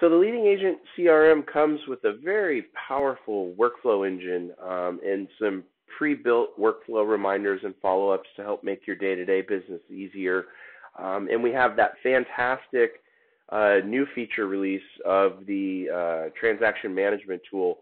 So the LeadingAgent CRM comes with a very powerful workflow engine um, and some pre-built workflow reminders and follow-ups to help make your day-to-day business easier. Um, and we have that fantastic uh, new feature release of the uh, transaction management tool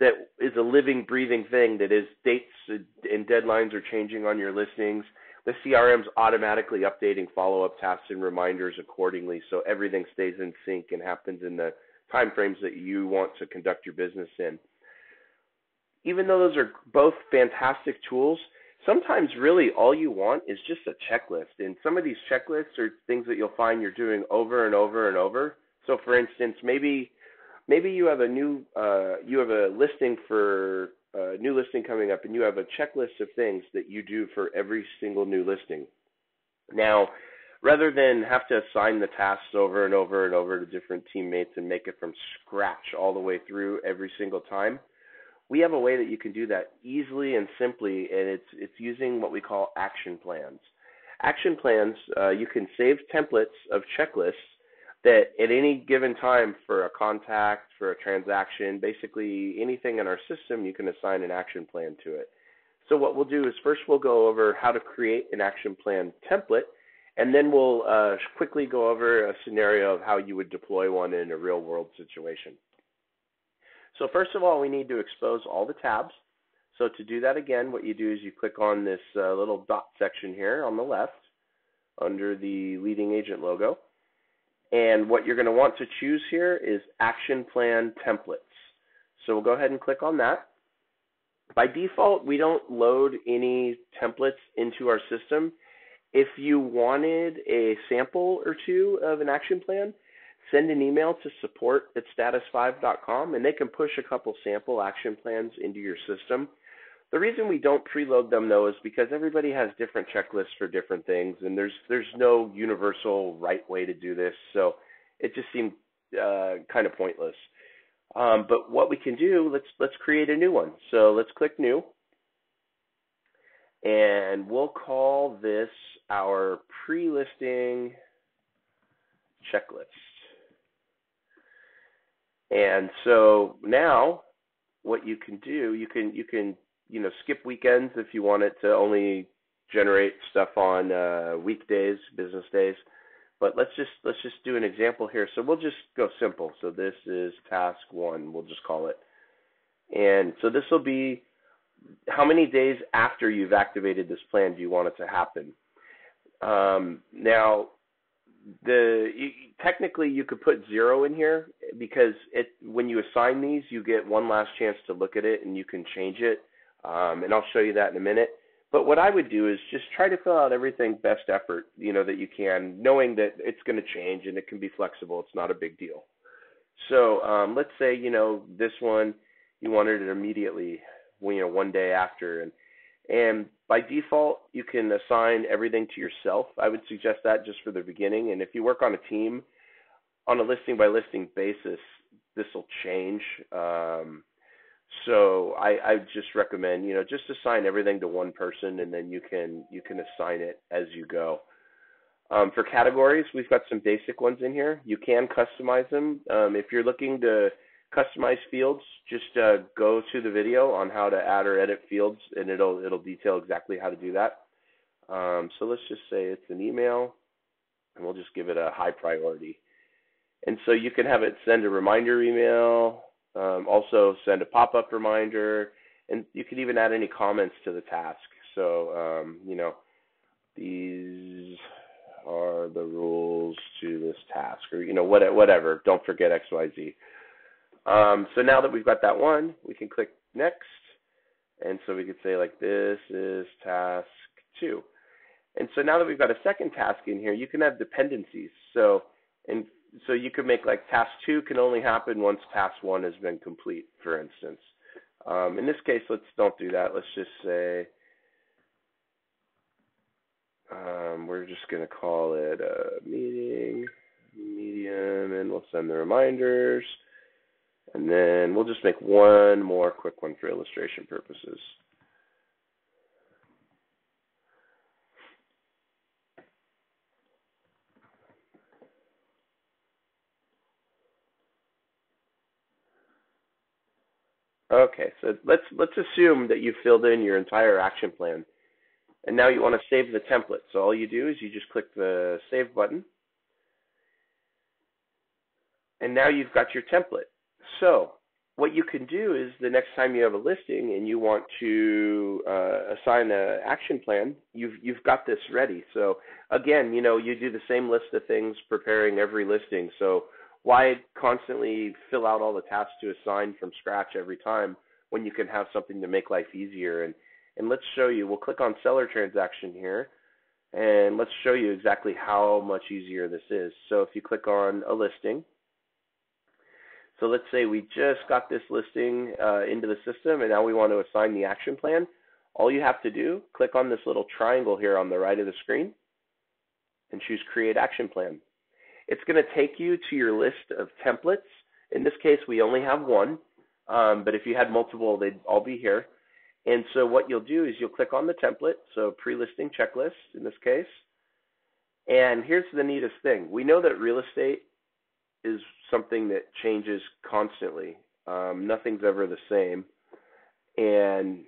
that is a living, breathing thing that is dates and deadlines are changing on your listings the CRM's automatically updating follow-up tasks and reminders accordingly, so everything stays in sync and happens in the time frames that you want to conduct your business in. Even though those are both fantastic tools, sometimes really all you want is just a checklist. And some of these checklists are things that you'll find you're doing over and over and over. So for instance, maybe maybe you have a new uh, you have a listing for a new listing coming up and you have a checklist of things that you do for every single new listing. Now, rather than have to assign the tasks over and over and over to different teammates and make it from scratch all the way through every single time, we have a way that you can do that easily and simply, and it's it's using what we call action plans. Action plans, uh, you can save templates of checklists that at any given time for a contact, for a transaction, basically anything in our system, you can assign an action plan to it. So what we'll do is first we'll go over how to create an action plan template, and then we'll uh, quickly go over a scenario of how you would deploy one in a real world situation. So first of all, we need to expose all the tabs. So to do that again, what you do is you click on this uh, little dot section here on the left under the LeadingAgent logo. And what you're going to want to choose here is Action Plan Templates. So we'll go ahead and click on that. By default, we don't load any templates into our system. If you wanted a sample or two of an action plan, send an email to support at status5.com and they can push a couple sample action plans into your system. The reason we don't preload them though is because everybody has different checklists for different things, and there's there's no universal right way to do this. So it just seemed uh, kind of pointless. Um, but what we can do, let's let's create a new one. So let's click new, and we'll call this our pre-listing checklist. And so now, what you can do, you can you can you know skip weekends if you want it to only generate stuff on uh, weekdays, business days. But let's just let's just do an example here. So we'll just go simple. So this is task one. We'll just call it. And so this will be how many days after you've activated this plan do you want it to happen? Um, now, the you, technically you could put zero in here because it when you assign these, you get one last chance to look at it and you can change it um, and I'll show you that in a minute. But what I would do is just try to fill out everything best effort, you know, that you can, knowing that it's going to change and it can be flexible. It's not a big deal. So um, let's say, you know, this one you wanted it immediately, you know, one day after, and and by default you can assign everything to yourself. I would suggest that just for the beginning. And if you work on a team, on a listing by listing basis, this will change. Um, so I, I just recommend, you know, just assign everything to one person and then you can you can assign it as you go. Um, for categories, we've got some basic ones in here. You can customize them. Um, if you're looking to customize fields, just uh, go to the video on how to add or edit fields, and it'll it'll detail exactly how to do that. Um, so let's just say it's an email, and we'll just give it a high priority. And so you can have it send a reminder email, um, also, send a pop up reminder, and you can even add any comments to the task. So, um, you know, these are the rules to this task, or, you know, what, whatever. Don't forget XYZ. Um, so now that we've got that one, we can click next. And so we could say, like, this is task two. And so now that we've got a second task in here, you can have dependencies. So, in so you could make like task two can only happen once task one has been complete, for instance. Um, in this case, let's don't do that. Let's just say um, we're just going to call it a meeting, medium, and we'll send the reminders. And then we'll just make one more quick one for illustration purposes. Okay, so let's let's assume that you filled in your entire action plan, and now you want to save the template. So all you do is you just click the save button, and now you've got your template. So what you can do is the next time you have a listing and you want to uh, assign an action plan, you've you've got this ready. So again, you know, you do the same list of things preparing every listing. So why constantly fill out all the tasks to assign from scratch every time when you can have something to make life easier? And and let's show you. We'll click on seller transaction here, and let's show you exactly how much easier this is. So if you click on a listing, so let's say we just got this listing uh, into the system, and now we want to assign the action plan. All you have to do, click on this little triangle here on the right of the screen, and choose Create Action Plan. It's going to take you to your list of templates. In this case, we only have one, um, but if you had multiple, they'd all be here. And so what you'll do is you'll click on the template, so pre-listing checklist in this case. And here's the neatest thing. We know that real estate is something that changes constantly. Um, nothing's ever the same. And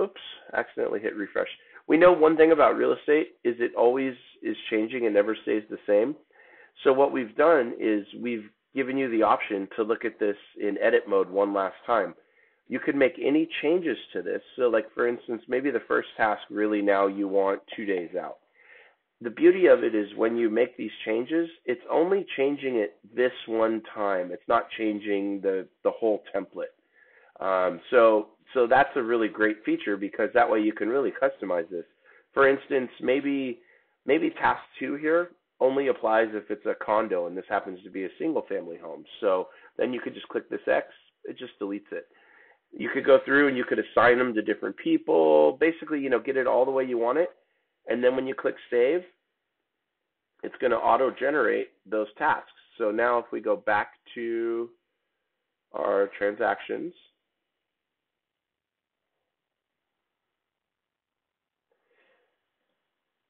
oops, accidentally hit refresh. We know one thing about real estate is it always is changing and never stays the same. So what we've done is we've given you the option to look at this in edit mode one last time. You could make any changes to this. So like for instance, maybe the first task really now you want two days out. The beauty of it is when you make these changes, it's only changing it this one time. It's not changing the, the whole template. Um, so so that's a really great feature because that way you can really customize this. For instance, maybe maybe task two here only applies if it's a condo and this happens to be a single family home. So then you could just click this X, it just deletes it. You could go through and you could assign them to different people, basically, you know, get it all the way you want it. And then when you click save, it's going to auto generate those tasks. So now if we go back to our transactions,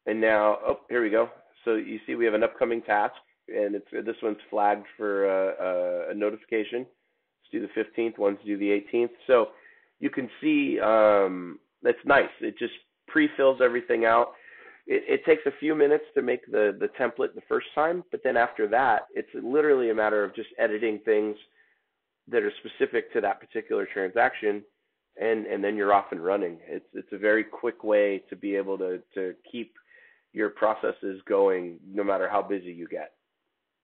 and now, oh, here we go. So you see we have an upcoming task, and it's this one's flagged for a, a notification. Let's do the 15th. One's due the 18th. So you can see um, that's nice. It just pre-fills everything out. It, it takes a few minutes to make the the template the first time, but then after that, it's literally a matter of just editing things that are specific to that particular transaction and and then you're off and running. It's it's a very quick way to be able to to keep your processes going no matter how busy you get.